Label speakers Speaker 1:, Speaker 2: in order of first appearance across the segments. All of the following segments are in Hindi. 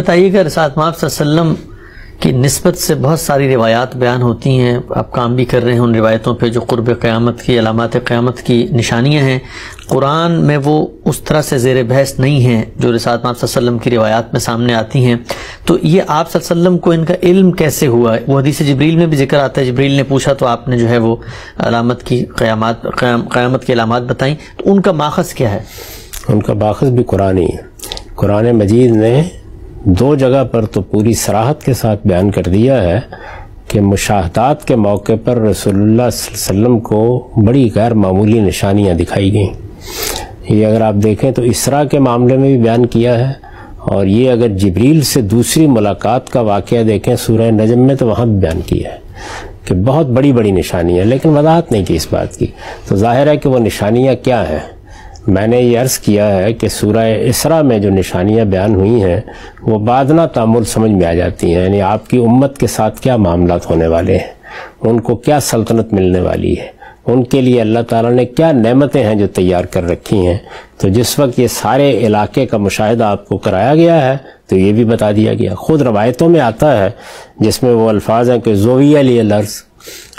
Speaker 1: बताइएगा रसात वसल्लम की नस्बत से बहुत सारी रिवायात बयान होती हैं, आप काम भी कर रहे हैं उन रिवायतों पे जो क़ुरब क़्यामत की, अलामत क़्यामत की निशानियाँ हैं, कुरान में वो उस तरह से जेर बहस नहीं है जो रसात वसल्लम की रिवायात में सामने आती हैं। तो ये आप वसल्लम को इनका इल्म कैसे हुआ? वो हदीस जबरील में भी ज़िक्र आता है, जबरील ने पूछा तो आपने जो है वो अलामत की क़्यामत क़यामत की अलामत बताई। तो उनका माखज क्या है?
Speaker 2: उनका माखज भी कुरानी है कुरान मजीद ने दो जगह पर तो पूरी सराहत के साथ बयान कर दिया है कि मुशाहदात के मौके पर रसोल्ला वसल्लम को बड़ी गैर मामूली निशानियाँ दिखाई गई। ये अगर आप देखें तो इसरा के मामले में भी बयान किया है और ये अगर जबरील से दूसरी मुलाकात का वाक़ देखें सूरह नजम में तो वहाँ भी बयान किया है कि बहुत बड़ी बड़ी निशानियाँ लेकिन वजाहत नहीं की इस बात की। तो ज़ाहिर है कि वो निशानियाँ क्या हैं? मैंने ये अर्ज़ किया है कि सूरह इसरा में जो निशानियाँ बयान हुई हैं, वो बादना तामुल समझ में आ जाती हैं, यानी आपकी उम्मत के साथ क्या मामला होने वाले हैं, उनको क्या सल्तनत मिलने वाली है, उनके लिए अल्लाह ताला ने क्या नेमतें हैं जो तैयार कर रखी हैं तो जिस वक्त ये सारे इलाके का मुशाहिदा आपको कराया गया है तो ये भी बता दिया गया। खुद रवायतों में आता है, जिसमें वो अल्फाज हैं कि जोविया लिए लर्ज,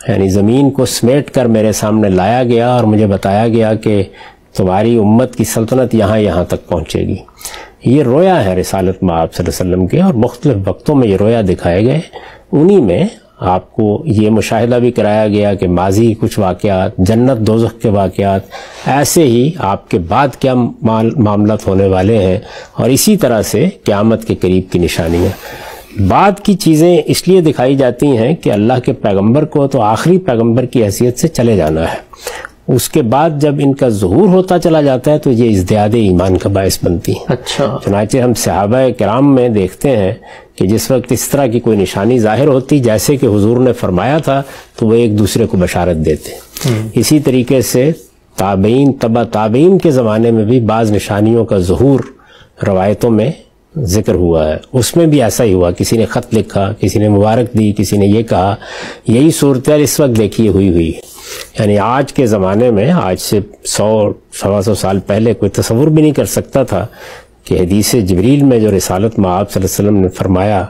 Speaker 2: यानी ज़मीन को समेट कर मेरे सामने लाया गया और मुझे बताया गया कि तुम्हारी उम्मत की सल्तनत यहाँ यहाँ तक पहुँचेगी। ये रोया है रिसालत में आप वसल्लम के और मुख्तलिफ़ वक्तों में ये रोया दिखाए गए। उन्हीं में आपको ये मुशाहिदा भी कराया गया कि माजी कुछ वाक़ात जन्नत दोजख के वाक़ात ऐसे ही आपके बाद क्या मामला होने वाले हैं और इसी तरह से क़्यामत के करीब की निशानियाँ बाद की चीज़ें इसलिए दिखाई जाती हैं कि अल्लाह के पैगंबर को तो आखिरी पैगंबर की हैसियत से चले जाना है। उसके बाद जब इनका जहूर होता चला जाता है तो ये इज्तियाद ईमान का बायस बनती है।
Speaker 1: अच्छा।
Speaker 2: चुनाचे हम सहाबा कराम में देखते हैं कि जिस वक्त इस तरह की कोई निशानी ज़ाहिर होती जैसे कि हुजूर ने फरमाया था तो वो एक दूसरे को बशारत देते। हम्म। इसी तरीके से ताबीन तबा ताबीन के ज़माने में भी बाज़ निशानियों का जहूर रवायतों में ज़िक्र हुआ है। उसमें भी ऐसा ही हुआ किसी ने ख़त लिखा किसी ने मुबारक दी किसी ने ये कहा। यही सूरत इस वक्त देखिए हुई हुई। है यानी आज के ज़माने में, आज से सौ, सवा सौ साल पहले कोई तस्वुर भी नहीं कर सकता था कि हदीस जबरील में जो रिसालत में आप ने फरमाया,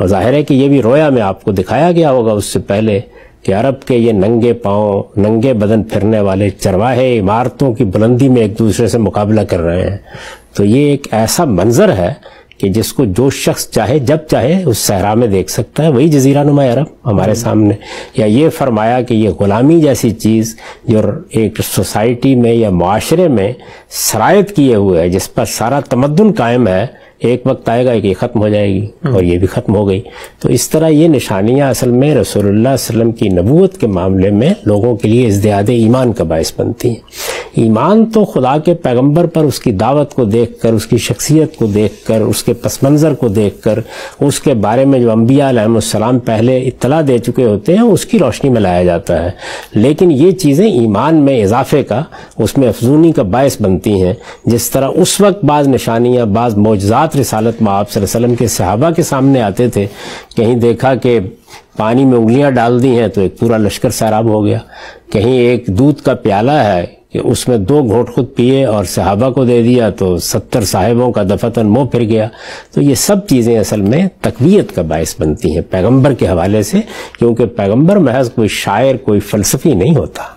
Speaker 2: और ज़ाहिर है कि ये भी रोया में आपको दिखाया गया होगा उससे पहले कि अरब के ये नंगे पाँव, नंगे बदन फिरने वाले चरवाहे इमारतों की बुलंदी में एक दूसरे से मुकाबला कर रहे हैं। तो ये एक ऐसा मंजर है कि जिसको जो शख्स चाहे जब चाहे उस सहरा में देख सकता है वही जजीरा नुमा अरब हमारे हम्म। सामने या ये फरमाया कि ये ग़ुलामी जैसी चीज़ जो एक सोसाइटी में या माशरे में शरात किए हुए है जिस पर सारा तमदन कायम है एक वक्त आएगा कि ख़त्म हो जाएगी हम्म। और ये भी ख़त्म हो गई तो इस तरह ये निशानियाँ असल में रसोल्ला वसलम की नबूत के मामले में लोगों के लिए इज्तियाद ईमान का बायस बनती हैं ईमान तो खुदा के पैगंबर पर, उसकी दावत को देख कर उसकी शख्सियत को देख कर उसके पस मंज़र को देख कर उसके बारे में जो अम्बियालाम पहले इतला दे चुके होते हैं, उसकी रोशनी में लाया जाता है। लेकिन ये चीज़ें ईमान में इजाफे का, उसमें अफजूनी का बायस बनती हैं। जिस तरह उस वक्त बाज़ निशानियाँ, बाज़ मौजात रिसालत में आप के सहाबा के सामने आते थे, कहीं देखा कि पानी में उंगलियाँ डाल दी हैं तो एक पूरा लश्कर सैराब हो गया। कहीं एक दूध का प्याला है कि उसमें दो घोट खुद पिए और सहाबा को दे दिया तो सत्तर साहिबों का दफतन मोह फिर गया। तो ये सब चीज़ें असल में तकवीत का बायस बनती हैं पैगंबर के हवाले से, क्योंकि पैगंबर महज कोई शायर, कोई फ़लसफ़ी नहीं होता।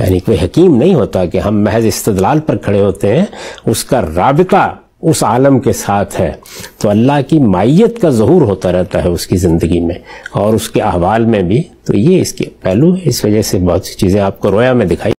Speaker 2: यानी कोई हकीम नहीं होता कि हम महज इस्तदलाल पर खड़े होते हैं, उसका रबता उस आलम के साथ है। तो अल्लाह की माइत का जहूर होता रहता है उसकी ज़िंदगी में, और उसके अहवाल में भी। तो ये इसके पहलू इस वजह से बहुत सी चीज़ें आपको रोया में दिखाई